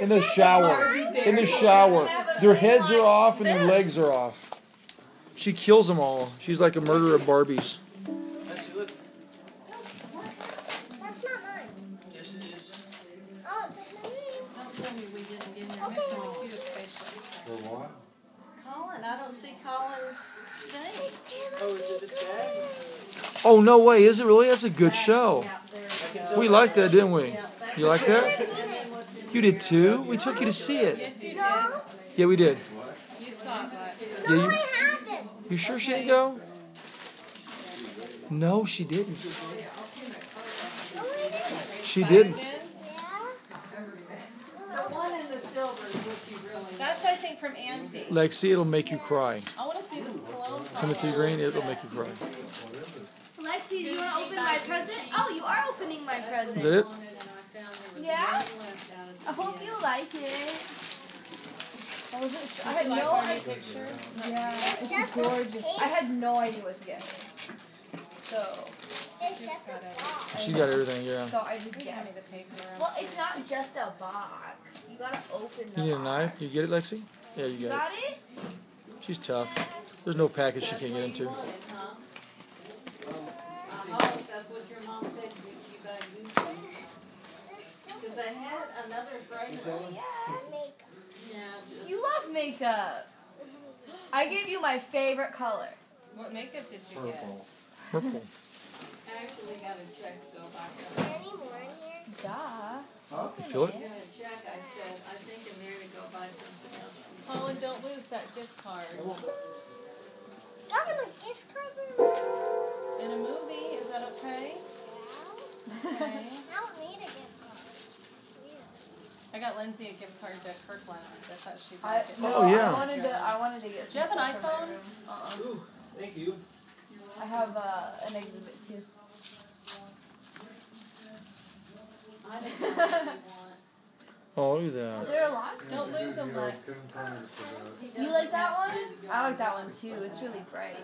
in the shower. In the shower. Their heads are off and their legs are off. She kills them all. She's like a murderer of Barbies. Actually, look. That's not mine. Yes, it is. Oh, it's like mine. Don't tell me we didn't get here missing the cutest facials. For what? Colin, I don't see Colin's thing. Oh, is it this bag? Oh no way! Is it really? That's a good show. We liked that, didn't we? You like that? And then what's in You did too. We took you to see it. Yes, you did. No, Yeah, we did. You saw it. Yeah, no, you, I haven't. you sure she didn't go? No, she didn't. No, I didn't. She didn't. Yeah. The one in the silver is what you really. That's I think from Auntie. Lexi, it'll make you cry. I want to see this cologne. Timothy Green, it'll make you cry. Lexi, do you want to open my present? Oh, you are opening my present. Is it? Yeah? I hope you like it. Is it? I had no idea. Picture. Yeah, It's it's just gorgeous. cake. I had no idea what to get. So, It's just a. She got everything, yeah. so I just Give me the guessed. paper. Well, it's not just a box. You gotta open the You need a knife? You get it, Lexi? Yeah, you You got it. it? She's tough. There's no package she can't get into. I hope that's what your mom said you she got you. There's still Because I had another fragrance. makeup. Yeah, just. You love makeup. I gave you my favorite color. What makeup did you get? Purple. Purple. I actually got a check to go buy some. Any more in here? Duh. You feel it? I'm gonna check, I said, I think in there to go buy something else. Colin, don't lose that gift card. Got him a gift card I got Lindsay a gift card to Kirkland's. I thought she'd like it. no, Oh, yeah. I wanted to. I wanted to get. Do you have an stuff for my iPhone? Uh-uh. Ooh, thank you. I have uh, an exhibit too. I didn't know what you want. Oh, look at that. There are lots. Don't lose them, You Lex. ten times for that. He You like that one? I like that one too. It's really bright.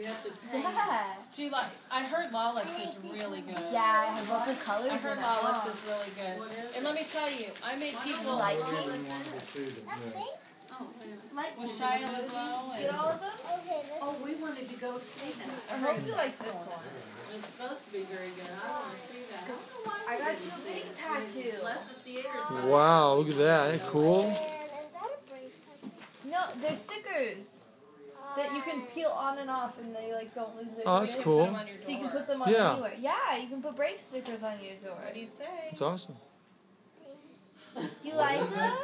Any more? You have to pay. Yeah. Do you like? I heard Lawless is really good. Yeah, I have lots of colors. I heard in. Lawless Oh. is really good. And let me tell you, I made You people like Only pink? one to see the That's pink? Oh, with. Shia LaBeouf Get all of them? Okay, Oh, we wanted to go see that. I hope you like this one. It's supposed to be very good. I want to see that. I got you a pink tattoo. Left the theaters. Wow, look at that. Ain't that cool? And is that a brave tattoo? No, they're stickers that you can peel on and off, and they like don't lose their. Oh, that's shape. cool. Put 'em on your So you can put them on Yeah. anywhere. Yeah, you can put brave stickers on your door. What do you say? It's awesome. Do you like them?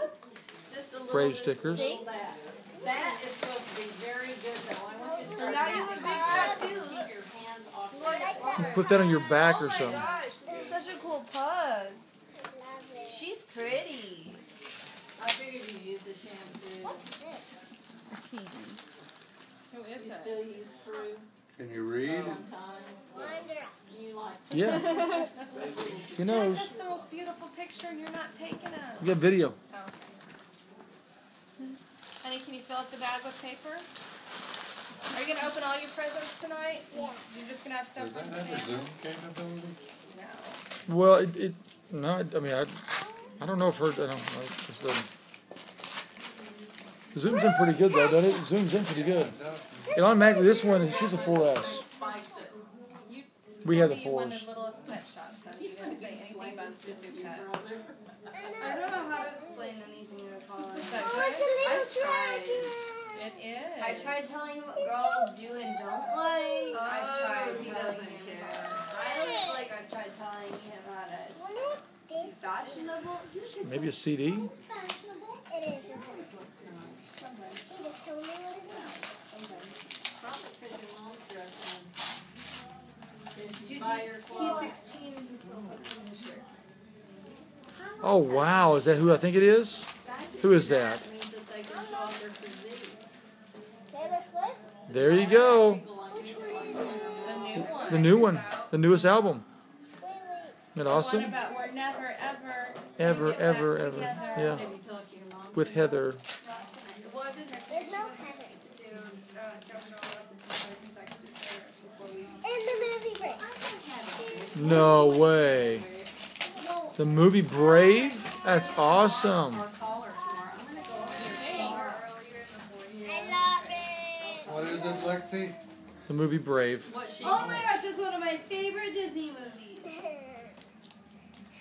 Just a little Brave stickers. below That. that is supposed to be very good though. I want you to start Now you have a big tattoo. Keep your hands off You like that. that? Put that on your back oh or my something. gosh, this is such a cool pug. Love it. She's pretty. I figured you'd use the shampoo. What's this? A CD. Who is You it? still use fruit Can you read? sometimes. You like Yeah. He knows. That's the most beautiful picture, and you're not taking it. We got video. Oh, okay. Honey, can you fill up the bag with paper? Are you gonna open all your presents tonight? Yeah. You're just gonna have stuff Does that on have a stand? Zoom capability? No. Well, it, it no, I I mean, I, I don't know if her, I don't know, it's the, zooms in pretty good though, doesn't it? Zooms in pretty good. And automatically, this one, she's a 4S. spikes We told had the fours. littlest pet shop, so you didn't say anything about Zhu Zhu pets. I don't know how to explain anything to Colin. Oh, it's a little I've tried. dragon. It is. I tried telling him what girls do and don't like. Oh, I tried he doesn't him care. about- I feel like I tried telling him how to be fashionable. Maybe a CD? is fashionable. It is, isn't? He just told me what it is. Probably because your mom's dressing. Did you Dude, buy your He's 16 and still tucks his shirts. Oh, wow. Is that who I think it is? Who is that? That means that they can show off their physique. Taylor Swift? There you go. People like Which you one like is that. it? The new one. The new one. The newest album. Isn't that awesome? one about we're never ever Ever, ever, back ever. together. Yeah. Did you talk to your mom? With Heather. There's no Heather. In the movie break. No way. The movie Brave? That's awesome. Or call her tomorrow. I'm gonna go over and call her earlier in the morning. I love it. What is it, Lexi? The movie Brave. Oh my gosh, it's one of my favorite Disney movies. I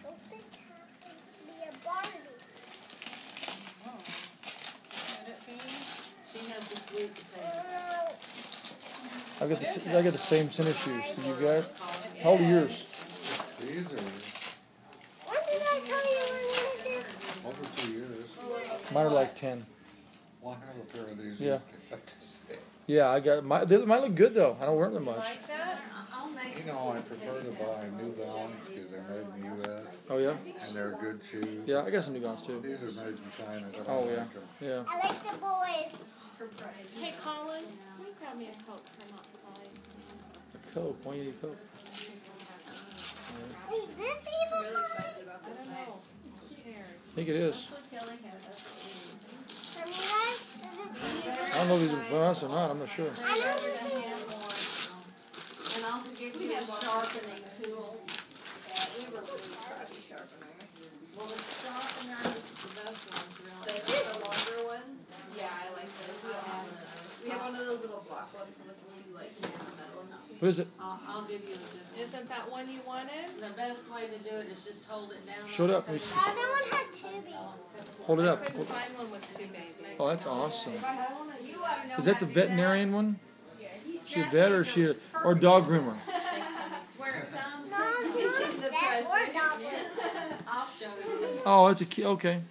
hope this happens to be a Barbie. The sweet potato. Oh, I got the t- I got the same tennis shoes that you got. How old are yours? These are when did I tell you we wanted this? over two years. Mine are like ten. Well, I have a pair of these. Yeah. Yeah, I got my. They, mine look good though. I don't wear them much. Like that? I'll make. know, I prefer to buy New Balance because they're made in the U.S. Oh yeah. and they're good shoes. Yeah, I got some New Balance too. These are made in China. But Oh, I yeah. like them. Yeah. I like the boys. Her price. Hey, Colin, can you grab me a Coke from outside? A Coke. Why do you need a Coke? Is this even Really mine? excited about I this don't know. next. Who cares? I think it is. That's what Kelly has. That's I mean, guys, is it I don't know if these are for us or not. I'm not sure. I know what this we is. have on. And I'll give you a sharpening tool. Yeah, we were really crappy sharpener. Well, the sharpener is the best ones, really. The, longer ones? Yeah, I like those. We have. We have one of those little black ones with two, like, pieces of metal. What is it? I'll, I'll give you a good one. Isn't that one you wanted? The best way to do it is just hold it down. Shut it up. The other one had two babies. Hold it I up. couldn't find one with two. Oh, that's awesome. If I had one, you ought to know Is that the to do that. veterinarian one? Yeah, he- She a vet or is she a a, or dog groomer? Where it comes. No, it's The not that or pressure. Doppler. I'll show you. Oh, that's a key. Okay.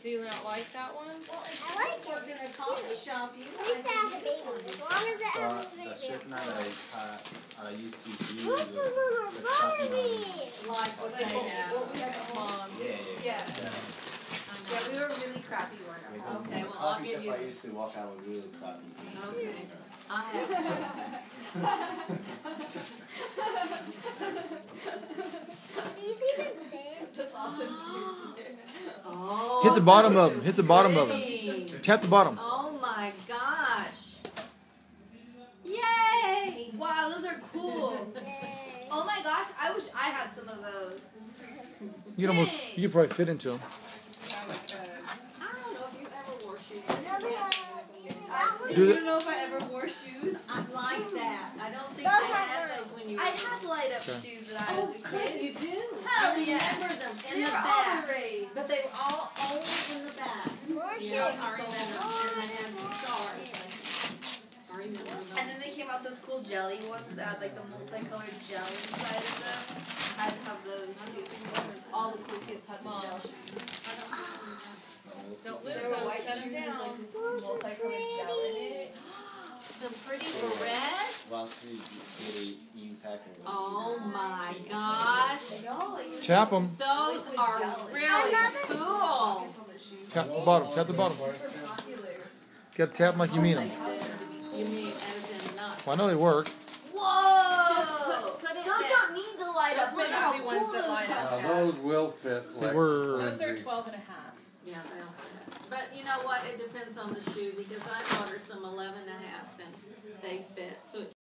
Do you not like that one? Well, I like you work in a coffee shop, you At least have a baby one. As long as it Uh, has a the baby. shipment I, I, I used to use This was is a the company on- Barbie. like what they have. What we have at. Mom. Yeah, yeah. Yeah. Yeah, we were really crappy one. Yeah, Okay, well, I'll coffee give shop you. I used to walk out with really crappy. Okay. I have. These even big. That's awesome. Oh. Hit the bottom of them. Hit the bottom of them. Tap the bottom. Oh my gosh. Yay! Wow, those are cool. Yay. Oh my gosh, I wish I had some of those. You can almost. You could probably fit into them. I don't know if you ever wore shoes. Another one. That one. Do you the- don't know if I ever wore shoes? I like that. I don't think Those I had good. those when you were I had light up Okay. shoes that I oh, was a kid. you do. Hell I remember them in They the were back. all the. But they were all always in the back. More Yeah, shoes. I remember. And they had the stars. I remember them. And then they came out those cool jelly ones that had like the multicolored gel inside of them. I had to have those too. All the cool kids had the gel shoes. Don't lose They those. white Set them down. like this multicolored gel in it. Some pretty berets. Once we get a. Oh my gosh. Tap them. Those are really cool. Tap the bottom. Tap the bottom. Got to tap 'em like you mean them. You mean as in not. Well, I know they work. Whoa! put it those there. don't need to light up. Those Look may at not how be ones cool that those light are. up. Now, those will fit They like were- Those are Lindsay. 12 and a half. Yeah, they'll fit. But you know what? It depends on the shoe because I bought her some 11 and a halfs and they fit. So it